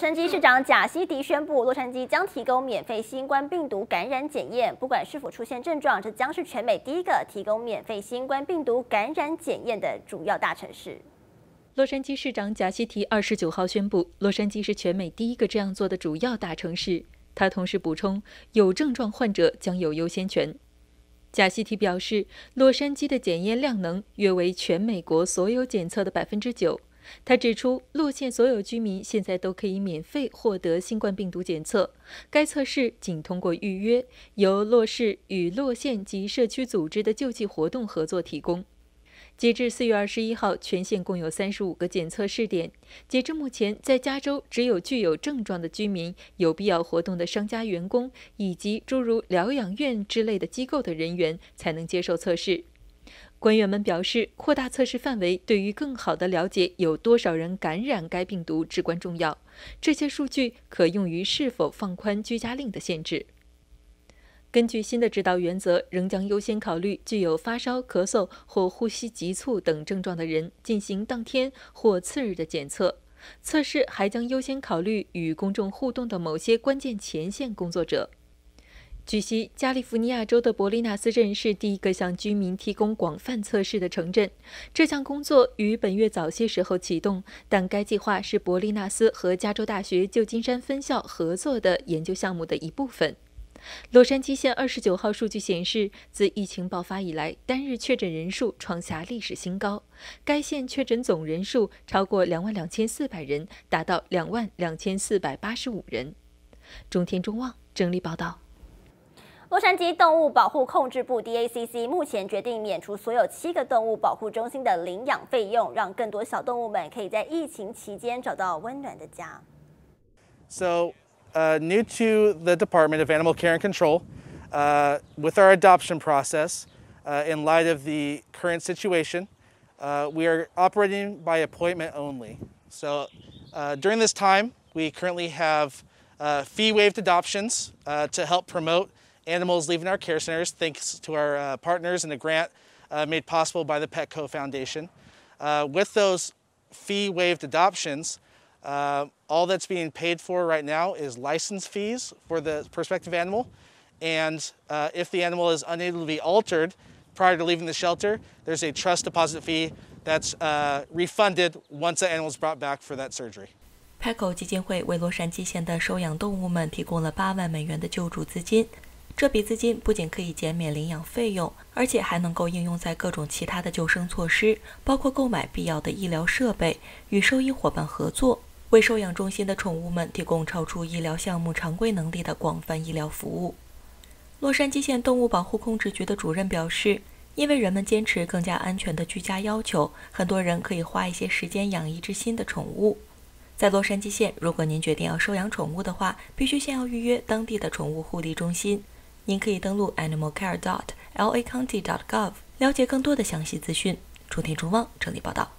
洛杉矶市长贾西迪宣布，洛杉矶将提供免费新冠病毒感染检验，不管是否出现症状，这将是全美第一个提供免费新冠病毒感染检验的主要大城市。洛杉矶市长贾西提二十九号宣布，洛杉矶是全美第一个这样做的主要大城市。他同时补充，有症状患者将有优先权。贾西提表示，洛杉矶的检验量能约为全美国所有检测的百分之九。他指出，洛县所有居民现在都可以免费获得新冠病毒检测。该测试仅通过预约，由洛市与洛县及社区组织的救济活动合作提供。截至四月二十一号，全县共有三十五个检测试点。截至目前，在加州，只有具有症状的居民、有必要活动的商家员工以及诸如疗养院之类的机构的人员才能接受测试。官员们表示，扩大测试范围对于更好地了解有多少人感染该病毒至关重要。这些数据可用于是否放宽居家令的限制。根据新的指导原则，仍将优先考虑具有发烧、咳嗽或呼吸急促等症状的人进行当天或次日的检测。测试还将优先考虑与公众互动的某些关键前线工作者。据悉，加利福尼亚州的伯利纳斯镇是第一个向居民提供广泛测试的城镇。这项工作于本月早些时候启动，但该计划是伯利纳斯和加州大学旧金山分校合作的研究项目的一部分。洛杉矶县二十九号数据显示，自疫情爆发以来，单日确诊人数创下历史新高。该县确诊总人数超过两万两千四百人，达到两万两千四百八十五人。中天中望整理报道。洛杉矶动物保护控制部 （DACC） 目前决定免除所有七个动物保护中心的领养费用，让更多小动物们可以在疫情期间找到温暖的家。So, uh, new to the Department of Animal Care and Control, uh, with our adoption process, uh, in light of the current situation, uh, we are operating by appointment only. So, uh, during this time, we currently have uh, fee waived adoptions uh, to help promote animals leaving our care centers, thanks to our uh, partners and a grant uh, made possible by the Petco Foundation. Uh, with those fee waived adoptions, uh, all that's being paid for right now is license fees for the prospective animal. And uh, if the animal is unable to be altered prior to leaving the shelter, there's a trust deposit fee that's uh, refunded once the animal is brought back for that surgery. Petco 基金会为洛杉矶县的收养动物们提供了八万美元的救助资金。 这笔资金不仅可以减免领养费用，而且还能够应用在各种其他的救生措施，包括购买必要的医疗设备、与兽医伙伴合作，为收养中心的宠物们提供超出医疗项目常规能力的广泛医疗服务。洛杉矶县动物保护控制局的主任表示，因为人们坚持更加安全的居家要求，很多人可以花一些时间养一只新的宠物。在洛杉矶县，如果您决定要收养宠物的话，必须先要预约当地的宠物护理中心。您可以登录 animalcare.lacounty.gov 了解更多的详细资讯。楚天中望整理报道。